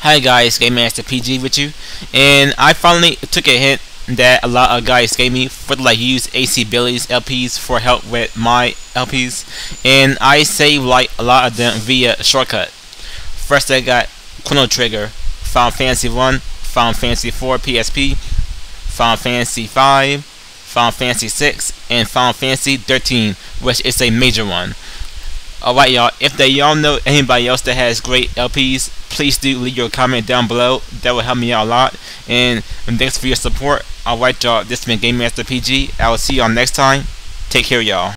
Hi guys, Game Master PG with you, and I finally took a hint that a lot of guys gave me for like use HCBailly's LPs for help with my LPs, and I saved like a lot of them via shortcut. First I got Chrono Trigger, Final Fantasy 1, Final Fantasy 4 PSP, Final Fantasy 5, Final Fantasy 6, and Final Fantasy 13, which is a major one. Alright y'all, if they y'all know anybody else that has great LPs, please do leave your comment down below. That will help me out a lot. And, and thanks for your support. Alright y'all, this has been Game Master PG. I will see y'all next time. Take care y'all.